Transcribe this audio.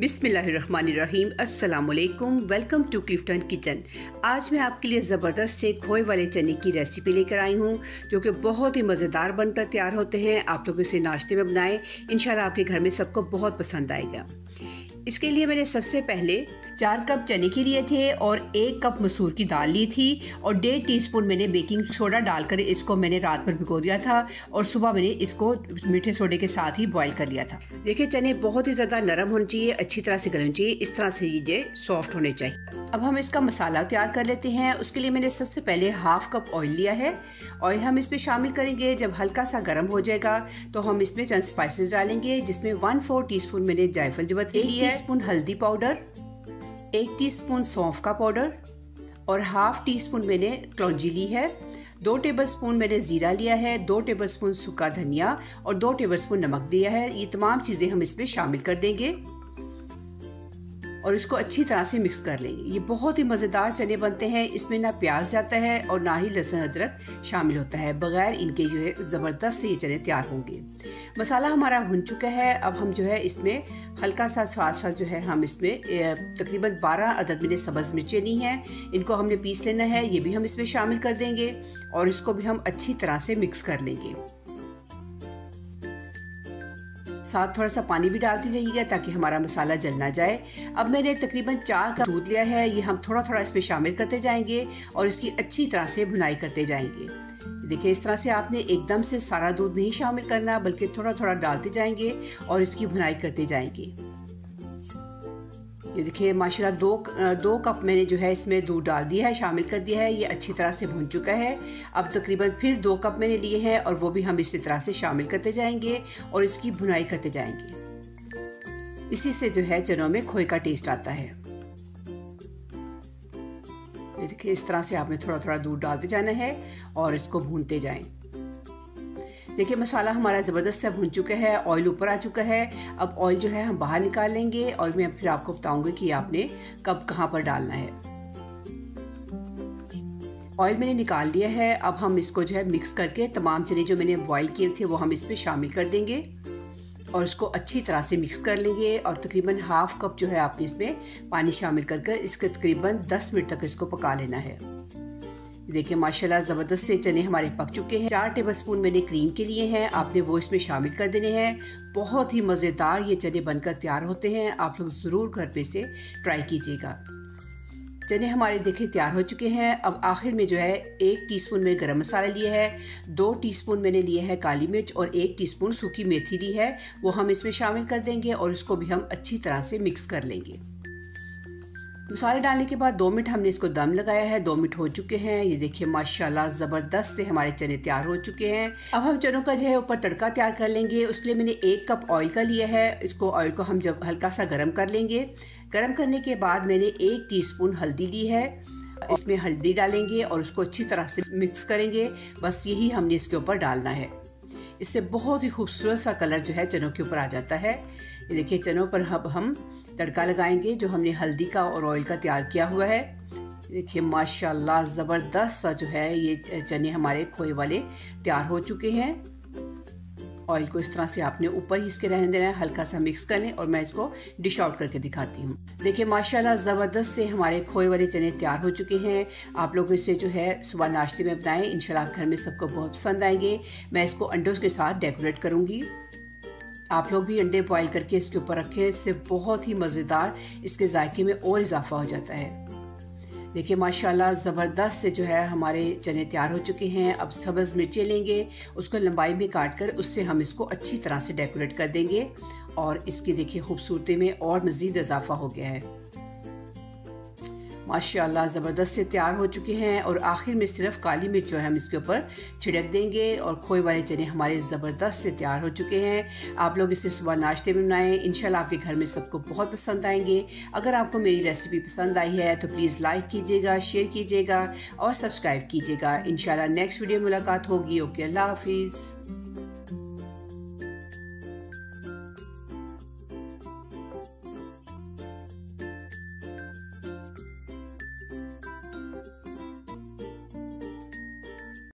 बिस्मिल्लाहिर्रहमानिर्रहीम। अस्सलाम वालेकुम वेलकम टू क्लिफ्टन किचन। आज मैं आपके लिए ज़बरदस्त से खोए वाले चने की रेसिपी लेकर आई हूँ, जो कि बहुत ही मज़ेदार बनकर तैयार होते हैं। आप लोग इसे नाश्ते में बनाएँ। इंशाल्लाह आपके घर में सबको बहुत पसंद आएगा। इसके लिए मैंने सबसे पहले चार कप चने के लिए थे और एक कप मसूर की दाल ली थी और डेढ़ टीस्पून मैंने बेकिंग सोडा डालकर इसको मैंने रात भर भिगो दिया था और सुबह मैंने इसको मीठे सोडे के साथ ही बॉईल कर लिया था। देखिए, चने बहुत ही ज़्यादा नरम होने चाहिए, अच्छी तरह से गलने चाहिए, इस तरह से ये सॉफ्ट होने चाहिए। अब हम इसका मसाला तैयार कर लेते हैं। उसके लिए मैंने सबसे पहले हाफ़ कप ऑयल लिया है। ऑयल हम इसमें शामिल करेंगे। जब हल्का सा गर्म हो जाएगा तो हम इसमें चंद स्पाइसेस डालेंगे, जिसमें वन फोर टीस्पून मैंने जायफल जवत्री ली है। टीस्पून हल्दी पाउडर एक टीस्पून सौंफ का पाउडर और हाफ़ टी स्पून मैंने क्लौजी ली है। दो टेबलस्पून मैंने ज़ीरा लिया है, दो टेबलस्पून सूखा धनिया और दो टेबलस्पून नमक दिया है। ये तमाम चीज़ें हम इसमें शामिल कर देंगे। और इसको अच्छी तरह से मिक्स कर लेंगे। ये बहुत ही मज़ेदार चने बनते हैं। इसमें ना प्याज जाता है और ना ही लहसुन अदरक शामिल होता है। बगैर इनके जो है, ज़बरदस्त से ये चने तैयार होंगे। मसाला हमारा भुन चुका है। अब हम जो है, इसमें हल्का सा स्वाद सा जो है, हम इसमें तकरीबन 12 अदद मैंने सब्ज़ मिर्चें ली हैं। इनको हमने पीस लेना है। ये भी हम इसमें शामिल कर देंगे और इसको भी हम अच्छी तरह से मिक्स कर लेंगे। साथ थोड़ा सा पानी भी डालती जाइएगा ताकि हमारा मसाला जल ना जाए। अब मैंने तकरीबन चार का दूध लिया है, ये हम थोड़ा थोड़ा इसमें शामिल करते जाएँगे और इसकी अच्छी तरह से भुनाई करते जाएँगे। देखिए, इस तरह से आपने एकदम से सारा दूध नहीं शामिल करना, बल्कि थोड़ा थोड़ा डालते जाएँगे और इसकी भुनाई करते जाएँगे। ये देखिए, माशाल्लाह दो दो कप मैंने जो है इसमें दूध डाल दिया है, शामिल कर दिया है, ये अच्छी तरह से भुन चुका है। अब तकरीबन फिर दो कप मैंने लिए हैं और वो भी हम इसी तरह से शामिल करते जाएँगे और इसकी भुनाई करते जाएँगे। इसी से जो है चनों में खोए का टेस्ट आता है। देखिए, इस तरह से आपने थोड़ा थोड़ा दूध डालते जाना है और इसको भूनते जाएँ। देखिए, मसाला हमारा ज़बरदस्त है, भुन चुका है ऑयल ऊपर आ चुका है। अब ऑयल जो है, हम बाहर निकाल लेंगे। और मैं फिर आपको बताऊँगी कि आपने कब कहाँ पर डालना है। ऑयल मैंने निकाल लिया है। अब हम इसको जो है मिक्स करके तमाम चने जो मैंने बॉईल किए थे, वो हम इसमें शामिल कर देंगे। और इसको अच्छी तरह से मिक्स कर लेंगे। और तकरीबन हाफ़ कप जो है, आपने इसमें पानी शामिल कर कर, इसके तकरीबन 10 मिनट तक इसको पका लेना है। देखिए, माशाल्लाह ज़बरदस्त से चने हमारे पक चुके हैं। चार टेबल स्पून मैंने क्रीम के लिए हैं। आपने वो इसमें शामिल कर देने हैं। बहुत ही मज़ेदार ये चने बनकर तैयार होते हैं। आप लोग ज़रूर घर पे से ट्राई कीजिएगा। चने हमारे देखे तैयार हो चुके हैं। अब आखिर में जो है, एक टीस्पून मैंने गरम मसाला लिया है। दो टीस्पून मैंने लिया है काली मिर्च और एक टीस्पून सूखी मेथी ली है। वो हम इसमें शामिल कर देंगे और इसको भी हम अच्छी तरह से मिक्स कर लेंगे। मसाले डालने के बाद दो मिनट हमने इसको दम लगाया है, दो मिनट हो चुके हैं। ये देखिए, माशाल्लाह ज़बरदस्त से हमारे चने तैयार हो चुके हैं। अब हम चनों का जो है ऊपर तड़का तैयार कर लेंगे। उसके लिए मैंने एक कप ऑयल का लिया है। इसको ऑयल को हम जब हल्का सा गर्म कर लेंगे। गर्म करने के बाद मैंने एक टी हल्दी ली है। इसमें हल्दी डालेंगे और उसको अच्छी तरह से मिक्स करेंगे। बस यही हमने इसके ऊपर डालना है। इससे बहुत ही खूबसूरत सा कलर जो है चनों के ऊपर आ जाता है। ये देखिए, चनों पर अब हम तड़का लगाएँगे, जो हमने हल्दी का और ऑयल का तैयार किया हुआ है। देखिए, माशाल्लाह, ज़बरदस्त सा जो है ये चने हमारे खोए वाले तैयार हो चुके हैं। ऑयल को इस तरह से आपने ऊपर ही इसके रहने देना है, हल्का सा मिक्स कर लें और मैं इसको डिश आउट करके दिखाती हूँ। देखिए, माशाल्लाह, ज़बरदस्त से हमारे खोए वाले चने तैयार हो चुके हैं। आप लोग इसे जो है सुबह नाश्ते में बनाएँ, इंशाल्लाह घर में सबको बहुत पसंद आएँगे। मैं इसको अंडों के साथ डेकोरेट करूँगी। आप लोग भी अंडे बॉईल करके इसके ऊपर रखें, इससे बहुत ही मज़ेदार इसके जायके में और इजाफा हो जाता है। देखिए, माशाल्लाह ज़बरदस्त से जो है हमारे चने तैयार हो चुके हैं। अब सब्ज़ मिर्चें लेंगे, उसको लंबाई में काट कर उससे हम इसको अच्छी तरह से डेकोरेट कर देंगे और इसकी देखिए खूबसूरती में और मज़ीद इजाफा हो गया है। माशाल्लाह, ज़बरदस्त से तैयार हो चुके हैं और आखिर में सिर्फ़ काली मिर्च जो है हम इसके ऊपर छिड़क देंगे और खोए वाले चने हमारे ज़बरदस्त से तैयार हो चुके हैं। आप लोग इसे सुबह नाश्ते में बनाएँ, इंशाल्लाह आपके घर में सबको बहुत पसंद आएँगे। अगर आपको मेरी रेसिपी पसंद आई है तो प्लीज़ लाइक कीजिएगा शेयर कीजिएगा और सब्सक्राइब कीजिएगा। इन नेक्स्ट वीडियो मुलाकात होगी। ओके, अल्लाह हाफिज़।